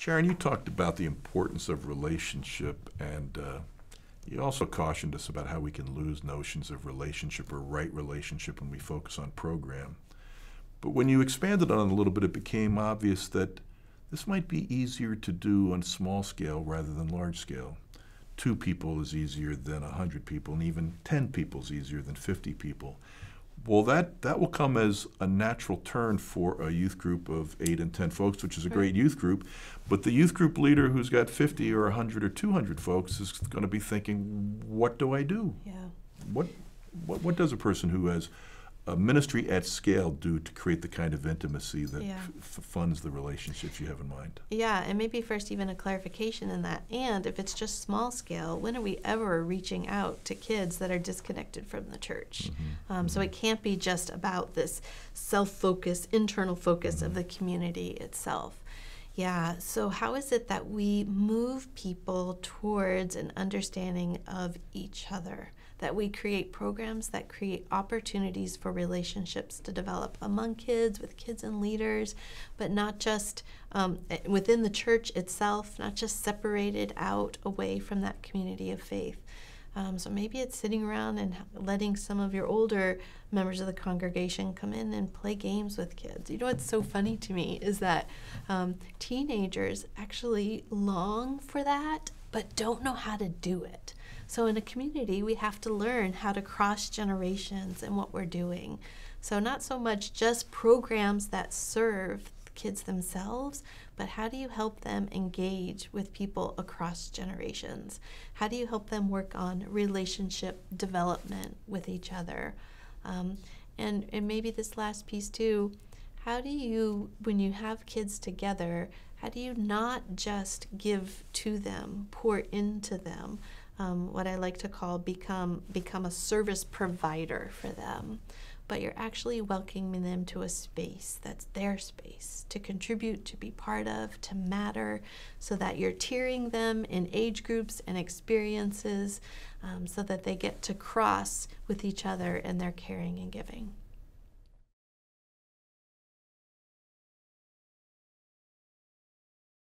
Sharon, you talked about the importance of relationship, and uh, you also cautioned us about how we can lose notions of relationship or right relationship when we focus on program. But when you expanded on it a little bit, it became obvious that this might be easier to do on small scale rather than large scale. Two people is easier than 100 people, and even 10 people is easier than 50 people. Well, that, that will come as a natural turn for a youth group of eight and 10 folks, which is a hmm. great youth group. But the youth group leader who's got 50 or 100 or 200 folks is going to be thinking, what do I do? Yeah. What, what, what does a person who has a ministry at scale do to create the kind of intimacy that Yeah. f- funds the relationships you have in mind? Yeah, and maybe first even a clarification in that. And if it's just small scale, when are we ever reaching out to kids that are disconnected from the church? Mm-hmm. Um, so it mm-hmm. can't be just about this self focus, internal focus of mm-hmm. the community itself. Yeah, so how is it that we move people towards an understanding of each other? That we create programs that create opportunities for relationships to develop among kids, with kids and leaders, but not just um, eh, within the church itself, not just separated out away from that community of faith. Um, so maybe it's sitting around and letting some of your older members of the congregation come in and play games with kids. You know what's so funny to me is that um, teenagers actually long for that, but don't know how to do it. So in a community, we have to learn how to cross generations and what we're doing. So not so much just programs that serve kids themselves, but how do you help them engage with people across generations? How do you help them work on relationship development with each other? Um, and, and maybe this last piece too, how do you, when you have kids together, how do you not just give to them, pour into them, um, what I like to call become become a service provider for them, but you're actually welcoming them to a space that's their space to contribute, to be part of, to matter, so that you're tiering them in age groups and experiences, um, so that they get to cross with each other in their caring and giving.